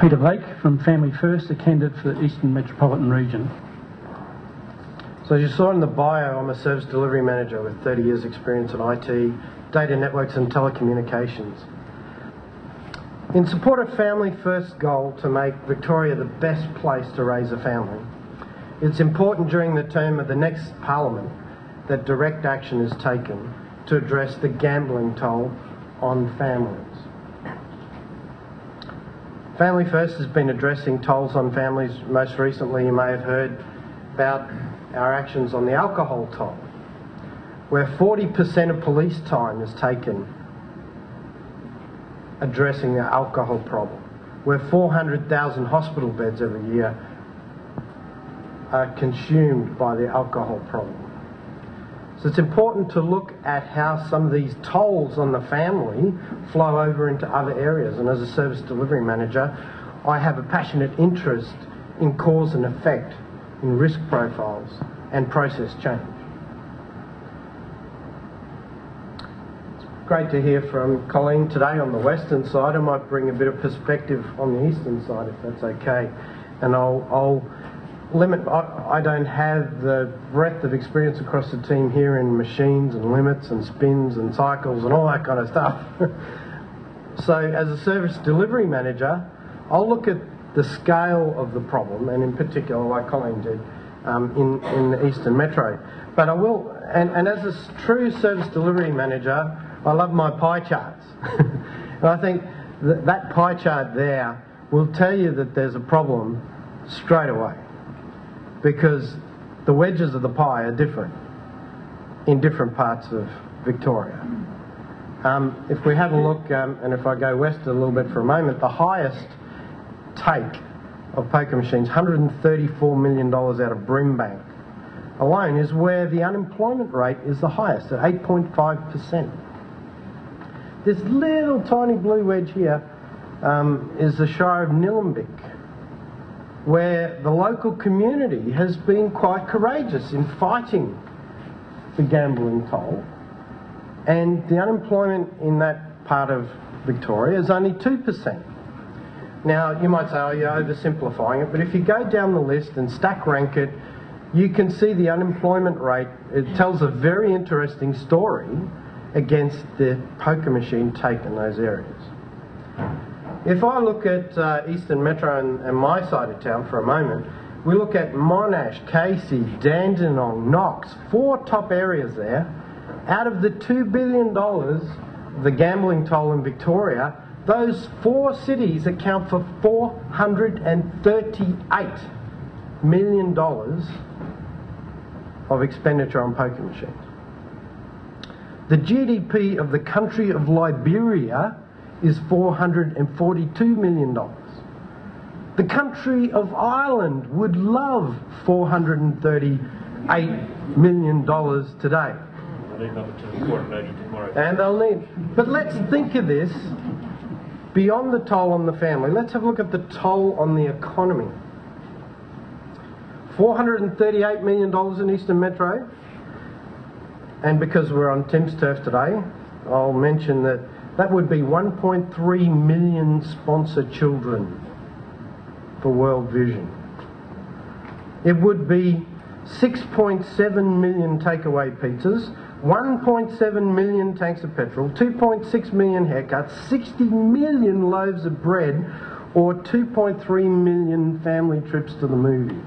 Peter Lake from Family First, a candidate for the Eastern Metropolitan Region. So as you saw in the bio, I'm a service delivery manager with 30 years experience in IT, data networks and telecommunications. In support of Family First goal to make Victoria the best place to raise a family, it's important during the term of the next Parliament that direct action is taken to address the gambling toll on families. Family First has been addressing tolls on families. Most recently, you may have heard about our actions on the alcohol toll, where 40% of police time is taken addressing the alcohol problem, where 400,000 hospital beds every year are consumed by the alcohol problem. So it's important to look at how some of these tolls on the family flow over into other areas. And as a service delivery manager, I have a passionate interest in cause and effect, in risk profiles and process change. It's great to hear from Colleen today on the western side. I might bring a bit of perspective on the eastern side if that's okay. And I'll, I'll limit, I, I, don't have the breadth of experience across the team here in machines and limits and spins and cycles and all that kind of stuff. so, as a service delivery manager, I'll look at the scale of the problem, and in particular, like Colleen did, um, in, in the Eastern Metro. But I will, and, and as a true service delivery manager, I love my pie charts. and I think that, that pie chart there will tell you that there's a problem straight away because the wedges of the pie are different in different parts of Victoria. Um, if we have a look, um, and if I go west a little bit for a moment, the highest take of poker machines, $134 million out of Brimbank alone, is where the unemployment rate is the highest, at 8.5%. This little tiny blue wedge here um, is the Shire of Nillumbik, where the local community has been quite courageous in fighting the gambling toll. And the unemployment in that part of Victoria is only 2%. Now, you might say, oh, you're oversimplifying it, but if you go down the list and stack rank it, you can see the unemployment rate. It tells a very interesting story against the poker machine take in those areas. If I look at uh, Eastern Metro and, and, my side of town for a moment, we look at Monash, Casey, Dandenong, Knox, four top areas there. Out of the $2 billion, the gambling toll in Victoria, those four cities account for $438 million of expenditure on poker machines. The GDP of the country of Liberia is $442 million. The country of Ireland would love $438 million today. And they'll need. But let's think of this beyond the toll on the family. Let's have a look at the toll on the economy. $438 million in Eastern Metro. And because we're on Tim's turf today, I'll mention that that would be 1.3 million sponsored children for World Vision. It would be 6.7 million takeaway pizzas, 1.7 million tanks of petrol, 2.6 million haircuts, 60 million loaves of bread, or 2.3 million family trips to the movies.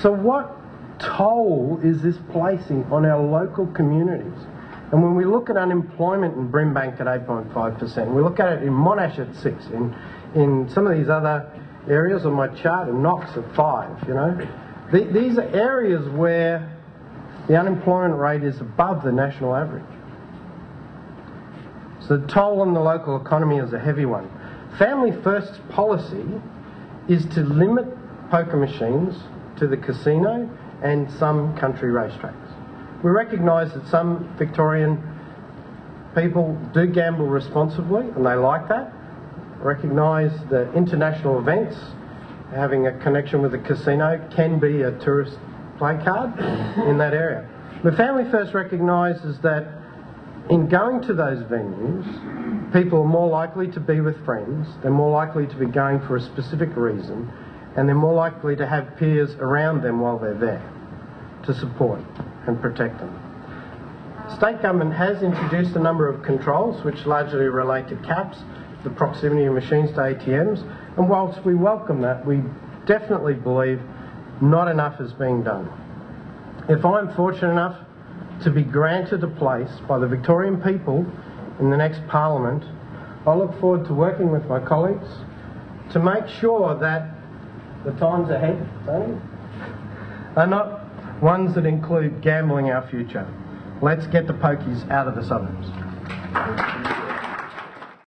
So, what toll is this placing on our local communities? And when we look at unemployment in Brimbank at 8.5%, we look at it in Monash at 6, in, in some of these other areas on my chart, in Knox at 5, you know. The, these are areas where the unemployment rate is above the national average. So the toll on the local economy is a heavy one. Family First policy is to limit poker machines to the casino and some country racetracks. We recognise that some Victorian people do gamble responsibly and they like that. Recognise that international events having a connection with a casino can be a tourist play card in that area. The Family First recognises that in going to those venues, people are more likely to be with friends, they're more likely to be going for a specific reason, and they're more likely to have peers around them while they're there to support and protect them. State government has introduced a number of controls which largely relate to caps, the proximity of machines to ATMs, and whilst we welcome that, we definitely believe not enough is being done. If I'm fortunate enough to be granted a place by the Victorian people in the next Parliament, I look forward to working with my colleagues to make sure that the times ahead, Tony, are not ones that include gambling our future. Let's get the pokies out of the suburbs.